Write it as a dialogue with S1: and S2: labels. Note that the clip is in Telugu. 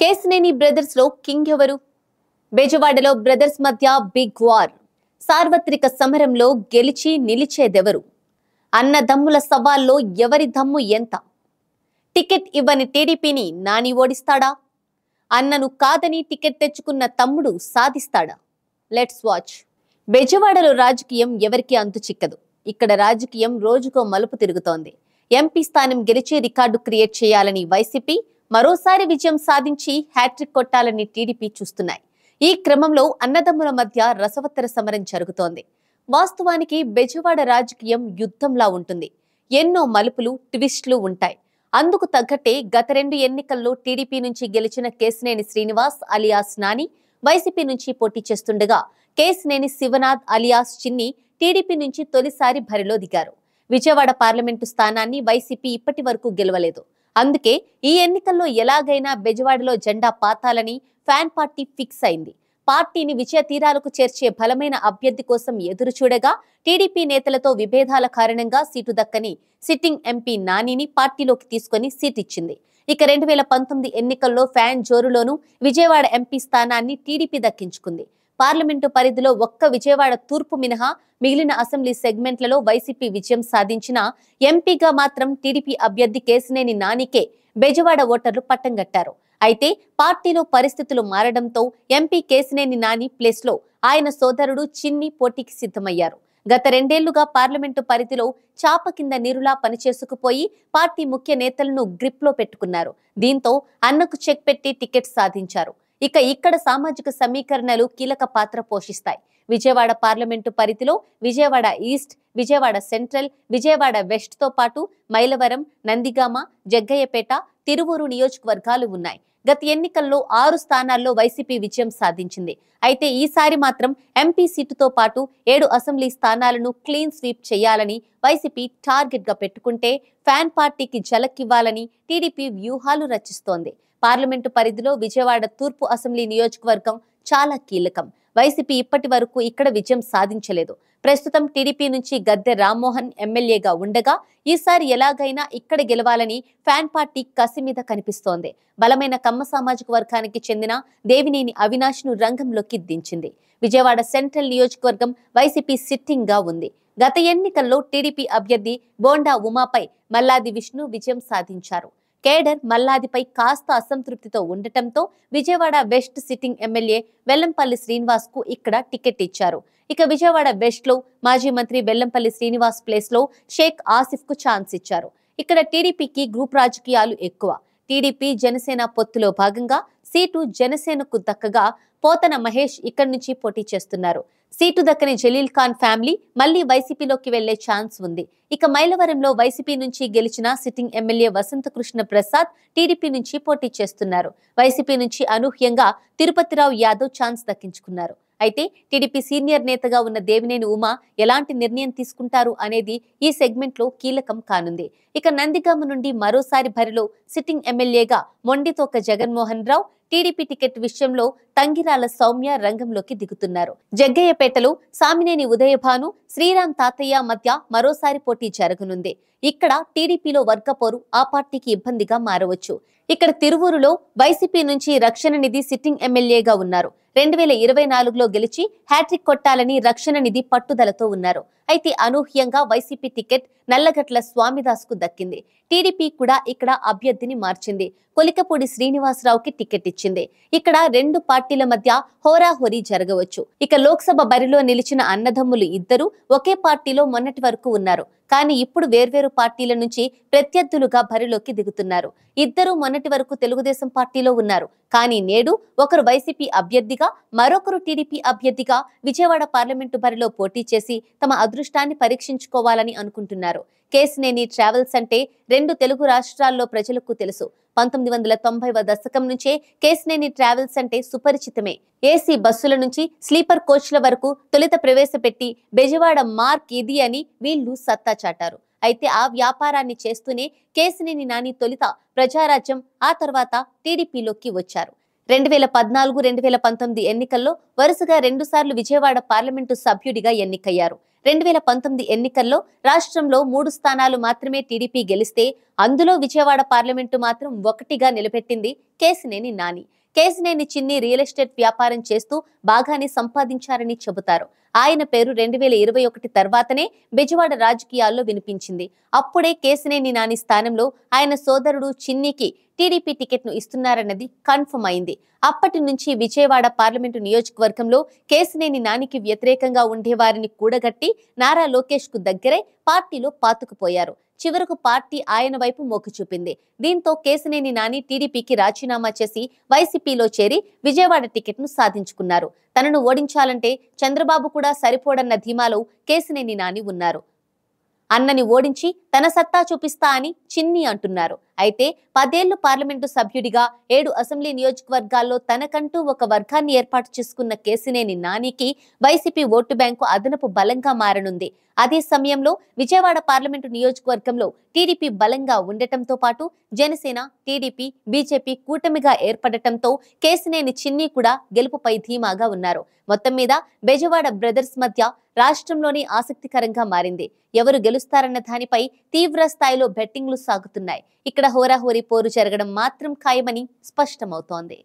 S1: కేసినేని బ్రదర్స్లో కింగ్ ఎవరు? బెజవాడలో బ్రదర్స్ మధ్య బిగ్ వార్. సార్వత్రిక సమరంలో గెలిచి నిలిచేదెవరు? అన్నదమ్ముల సవాల్లో ఎవరి దమ్ము ఎంత? టికెట్ ఇవ్వని టీడీపీని నాని ఓడిస్తాడా? అన్నను కాదని టికెట్ తెచ్చుకున్న తమ్ముడు సాధిస్తాడా? Let's watch. బెజవాడలో రాజకీయం ఎవరికి అంతు చిక్కదు. ఇక్కడ రాజకీయం రోజుకో మలుపు తిరుగుతోంది. ఎంపీ స్థానం గెలిచి రికార్డు క్రియేట్ చేయాలని వైసీపీ మరోసారి విజయం సాధించి హ్యాట్రిక్ కొట్టాలని టీడీపీ చూస్తున్నాయి. ఈ క్రమంలో అన్నదమ్ముల మధ్య రసవత్తర సమరం జరుగుతోంది. వాస్తవానికి బెజవాడ రాజకీయం యుద్ధంలా ఉంటుంది. ఎన్నో మలుపులు ట్విస్టులు ఉంటాయి. అందుకు తగ్గట్టే గత రెండు ఎన్నికల్లో టీడీపీ నుంచి గెలిచిన కేసినేని శ్రీనివాస్ అలియాస్ నాని వైసీపీ నుంచి పోటీ చేస్తుండగా కేసినేని శివనాథ్ అలియాస్ చిన్ని టీడీపీ నుంచి తొలిసారి బరిలో దిగారు. విజయవాడ పార్లమెంటు స్థానాన్ని వైసీపీ ఇప్పటి వరకు గెలవలేదు. అందుకే ఈ ఎన్నికల్లో ఎలాగైనా బెజవాడలో జెండా పాతాలని ఫ్యాన్ పార్టీ ఫిక్స్ అయింది. పార్టీని విజయ తీరాలకు చేర్చే బలమైన అభ్యర్థి కోసం ఎదురు చూడగా టీడీపీ నేతలతో విభేదాల కారణంగా సీటు దక్కని సిట్టింగ్ ఎంపీ నానిని పార్టీలోకి తీసుకొని సీట్ ఇచ్చింది. ఇక రెండు వేల పంతొమ్మిది ఎన్నికల్లో ఫ్యాన్ జోరులోనూ విజయవాడ ఎంపీ స్థానాన్ని టీడీపీ దక్కించుకుంది. పార్లమెంటు పరిధిలో ఒక్క విజయవాడ తూర్పు మినహా మిగిలిన అసెంబ్లీ సెగ్మెంట్లలో వైసీపీ విజయం సాధించిన ఎంపీగా మాత్రం టీడీపీ అభ్యర్థి కేసినేని నానికే బెజవాడ ఓటర్లు పట్టం కట్టారు అయితే పార్టీలో పరిస్థితులు మారడంతో ఎంపీ కేసినేని నాని ప్లేస్లో ఆయన సోదరుడు చిన్ని పోటీకి సిద్ధమయ్యారు. గత రెండేళ్ళుగా పార్లమెంటు పరిధిలో చాప కింద నీరులా పనిచేసుకుపోయి పార్టీ ముఖ్య నేతలను గ్రిప్లో పెట్టుకున్నారు. దీంతో అన్నకు చెక్ పెట్టి టికెట్ సాధించారు. ఇక ఇక్కడ సామాజిక సమీకరణలు కీలక పాత్ర పోషిస్తాయి. విజయవాడ పార్లమెంటు పరిధిలో విజయవాడ ఈస్ట్ విజయవాడ సెంట్రల్ విజయవాడ వెస్ట్తో పాటు మైలవరం నందిగామ జగ్గయ్యపేట తిరువూరు నియోజకవర్గాలు ఉన్నాయి. గత ఎన్నికల్లో ఆరు స్థానాల్లో వైసీపీ విజయం సాధించింది. అయితే ఈసారి మాత్రం ఎంపీ సీటుతో పాటు ఏడు అసెంబ్లీ స్థానాలను క్లీన్ స్వీప్ చేయాలని వైసీపీ టార్గెట్గా పెట్టుకుంటే ఫ్యాన్ పార్టీకి జలక్కివ్వాలని టీడీపీ వ్యూహాలు రచిస్తోంది. పార్లమెంటు పరిధిలో విజయవాడ తూర్పు అసెంబ్లీ నియోజకవర్గం చాలా కీలకం. వైసీపీ ఇప్పటి వరకు ఇక్కడ విజయం సాధించలేదు. ప్రస్తుతం టీడీపీ నుంచి గద్దె రామ్మోహన్ ఎమ్మెల్యేగా ఉండగా ఈసారి ఎలాగైనా ఇక్కడ గెలవాలని ఫ్యాన్ పార్టీ కసి మీద కనిపిస్తోంది. బలమైన కమ్మ సామాజిక వర్గానికి చెందిన దేవినేని అవినాష్ను రంగంలోకి దించింది. విజయవాడ సెంట్రల్ నియోజకవర్గం వైసీపీ సిట్టింగ్గా ఉంది. గత ఎన్నికల్లో టీడీపీ అభ్యర్థి బోండా ఉమాపై మల్లాది విష్ణు విజయం సాధించారు. కేడర్ మల్లాదిపై కాస్త అసంతృప్తితో ఉండటంతో Vijayawada west sitting MLA Vellampalli శ్రీనివాస్కు ఇక్కడ టికెట్ ఇచ్చారు. ఇక విజయవాడ వెస్ట్లో మాజీ మంత్రి వెల్లంపల్లి శ్రీనివాస్ ప్లేస్లో షేక్ ఆసిఫ్కు ఛాన్స్ ఇచ్చారు. ఇక్కడ టీడీపీకి గ్రూప్ రాజకీయాలు ఎక్కువ. టీడీపీ జనసేన పొత్తులో భాగంగా సీటు జనసేనకు దక్కగా పోతన మహేష్ ఇక్కడి నుంచి పోటీ చేస్తున్నారు. సీటు దక్కని జలీల్ ఖాన్ ఫ్యామిలీ మళ్ళీ వైసీపీలోకి వెళ్ళే ఛాన్స్ ఉంది. ఇక మైలవరంలో వైసీపీ నుంచి గెలిచిన sitting MLA Vasantha Krishna Prasad TDP నుంచి పోటీ చేస్తున్నారు. వైసీపీ నుంచి అనూహ్యంగా తిరుపతిరావు యాదవ్ ఛాన్స్ దక్కించుకున్నారు. అయితే టీడీపీ సీనియర్ నేతగా ఉన్న దేవినేని ఉమా ఎలాంటి నిర్ణయం తీసుకుంటారు అనేది ఈ సెగ్మెంట్లో కీలకం కానుంది. ఇక నందిగామ నుండి మరోసారి బరిలో సిట్టింగ్ ఎమ్మెల్యేగా మొండితోక జగన్మోహన్ రావు టీడీపీ టికెట్ విషయంలో తంగిరాల సౌమ్య రంగంలోకి దిగుతున్నారు. జగ్గయ్యపేటలో సామినేని ఉదయభాను శ్రీరామ్ తాతయ్య మధ్య మరోసారి పోటీ జరగనుంది. ఇక్కడ టీడీపీలో వర్గపోరు ఆ పార్టీకి ఇబ్బందిగా మారవచ్చు. ఇక్కడ తిరువూరులో వైసీపీ నుంచి రక్షణ నిధి సిట్టింగ్ ఎమ్మెల్యేగా ఉన్నారు. రెండు వేల ఇరవై నాలుగులో గెలిచి హ్యాట్రిక్ కొట్టాలని రక్షణ నిధి పట్టుదలతో ఉన్నారు. అయితే అనూహ్యంగా వైసీపీ టికెట్ నల్లగట్ల స్వామిదాస్కు దక్కింది. టీడీపీ కూడా ఇక్కడ అభ్యర్థిని మార్చింది. కొలికపూడి శ్రీనివాసరావుకి టికెట్ ఇచ్చింది. ఇక్కడ రెండు పార్టీల మధ్య హోరాహోరీ జరగవచ్చు. ఇక లోక్సభ బరిలో నిలిచిన అన్నదమ్ములు ఇద్దరు ఒకే పార్టీలో మొన్నటి వరకు ఉన్నారు. కానీ ఇప్పుడు వేర్వేరు పార్టీల నుంచి ప్రత్యర్థులుగా బరిలోకి దిగుతున్నారు. ఇద్దరు మొన్నటి వరకు తెలుగుదేశం పార్టీలో ఉన్నారు. కానీ నేడు ఒకరు వైసీపీ అభ్యర్థిగా మరొకరు టీడీపీ అభ్యర్థిగా విజయవాడ పార్లమెంటు బరిలో పోటీ చేసి తమ అదృష్టాన్ని పరీక్షించుకోవాలని అనుకుంటున్నారు. కేసినేని ట్రావెల్స్ అంటే రెండు తెలుగు రాష్ట్రాల్లో ప్రజలకు తెలుసు. పంతొమ్మిది వందల తొంభైవ దశకం నుంచే కేసినేని ట్రావెల్స్ అంటే సుపరిచితమే. ఏసీ బస్సుల నుంచి స్లీపర్ కోచ్ల వరకు తొలిత ప్రవేశపెట్టి బెజవాడ మార్క్ ఇది అని వీళ్ళు సత్తా చాటారు. అయితే ఆ వ్యాపారాన్ని చేస్తూనే కేసినేని నాని తొలిత ప్రజారాజ్యం ఆ తర్వాత టీడీపీలోకి వచ్చారు. రెండు వేల పద్నాలుగు రెండు వేల పంతొమ్మిది ఎన్నికల్లో వరుసగా రెండుసార్లు విజయవాడ పార్లమెంటు సభ్యుడిగా ఎన్నికయ్యారు. రెండు వేల పంతొమ్మిది ఎన్నికల్లో రాష్ట్రంలో మూడు స్థానాలు మాత్రమే టీడీపీ గెలిస్తే అందులో విజయవాడ పార్లమెంటు మాత్రం ఒకటిగా నిలబెట్టింది కేసినేని నాని. కేసినేని చిన్ని రియల్ ఎస్టేట్ వ్యాపారం చేస్తూ బాగానే సంపాదించారని చెబుతారు. ఆయన పేరు రెండు వేల ఇరవై ఒకటి తర్వాతనే బెజవాడ రాజకీయాల్లో వినిపించింది. అప్పుడే కేసినేని నాని స్థానంలో ఆయన సోదరుడు చిన్నికి టీడీపీ టికెట్ను ఇస్తున్నారన్నది కన్ఫర్మ్ అయింది. అప్పటి నుంచి విజయవాడ పార్లమెంటు నియోజకవర్గంలో కేసినేని నానికి వ్యతిరేకంగా ఉండేవారిని కూడగట్టి నారా లోకేష్కు దగ్గరై పార్టీలో పాతుకుపోయారు. చివరకు పార్టీ ఆయన వైపు మొగ్గు చూపింది. దీంతో కేసినేని నాని టీడీపీకి రాజీనామా చేసి వైసీపీలో చేరి విజయవాడ టికెట్ను సాధించుకున్నారు. తనను ఓడించాలంటే చంద్రబాబు కూడా సరిపోడన్న ధీమాలో కేసినేని నాని ఉన్నారు. అన్నని ఓడించి తన సత్తా చూపిస్తా అని చిన్ని అంటున్నారు. అయితే పదేళ్ళు పార్లమెంటు సభ్యుడిగా ఏడు అసెంబ్లీ నియోజకవర్గాల్లో తనకంటూ ఒక వర్గాన్ని ఏర్పాటు చేసుకున్న కేసినేని నానికి వైసీపీ ఓటు బ్యాంకు అదనపు బలంగా మారనుంది. అదే సమయంలో విజయవాడ పార్లమెంటు నియోజకవర్గంలో టీడీపీ బలంగా ఉండటంతో పాటు జనసేన టీడీపీ బీజేపీ కూటమిగా ఏర్పడటంతో కేసినేని చిన్ని కూడా గెలుపుపై ధీమాగా ఉన్నారు. మొత్తం మీద బెజవాడ బ్రదర్స్ మధ్య రాష్ట్రంలోనే ఆసక్తికరంగా మారింది. ఎవరు గెలుస్తారన్న దానిపై తీవ్ర స్థాయిలో బెట్టింగ్లు సాగుతున్నాయి. ఇక్కడ హోరాహోరీ పోరు జరగడం మాత్రం ఖాయమని స్పష్టమవుతోంది.